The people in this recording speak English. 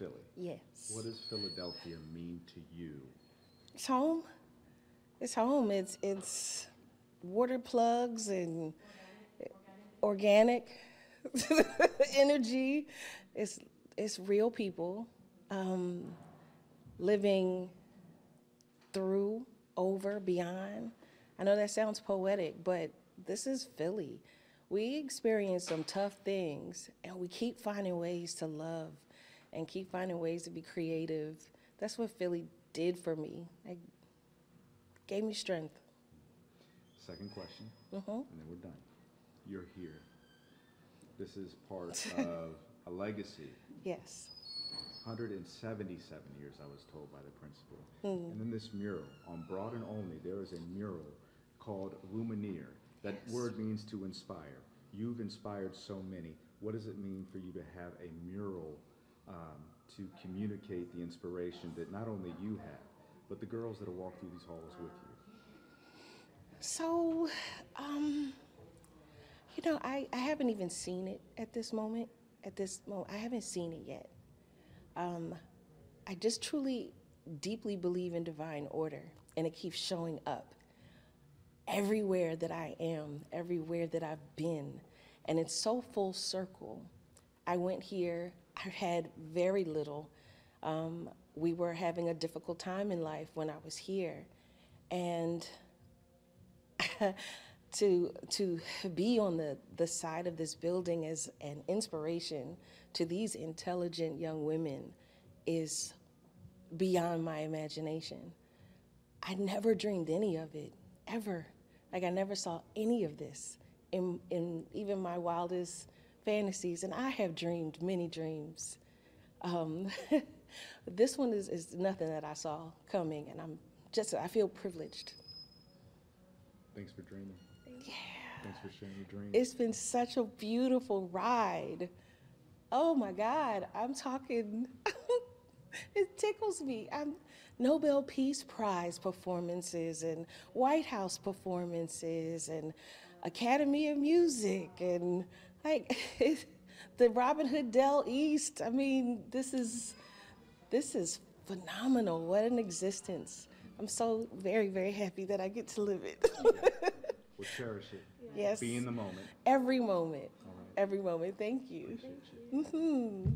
Philly. Yes. What does Philadelphia mean to you? It's home. It's home. It's it's water plugs and organic energy. It's it's real people um, living through, over, beyond. I know that sounds poetic, but this is Philly. We experience some tough things, and we keep finding ways to love and keep finding ways to be creative. That's what Philly did for me. It gave me strength. Second question, Mm-hmm. and then we're done. You're here. This is part of a legacy. Yes. 177 years, I was told by the principal. Hmm. And then this mural on Broad and Olney, there is a mural called Lumineer. That Yes. word means to inspire. You've inspired so many. What does it mean for you to have a mural um, to communicate the inspiration that not only you have, but the girls that have walked through these halls with you? So, um, you know, I, I haven't even seen it at this moment. At this moment, I haven't seen it yet. Um, I just truly, deeply believe in divine order, and it keeps showing up everywhere that I am, everywhere that I've been. And it's so full circle. I went here, I had very little. Um, we were having a difficult time in life when I was here. And to to be on the the side of this building as an inspiration to these intelligent young women is beyond my imagination. I never dreamed any of it ever. Like I never saw any of this in in even my wildest fantasies, and I have dreamed many dreams. Um, this one is, is nothing that I saw coming, and I'm just I feel privileged. Thanks for dreaming. Yeah. Thanks for sharing your dreams. It's been such a beautiful ride. Oh my God, I'm talking, it tickles me. I'm Nobel Peace Prize performances and White House performances and Academy of Music and like the Robin Hood Dell East. I mean, this is this is phenomenal. What an existence. I'm so very, very happy that I get to live it. We'll cherish it. yes. Be in the moment. Every moment. Right. Every moment. Thank you. Appreciate you. hmm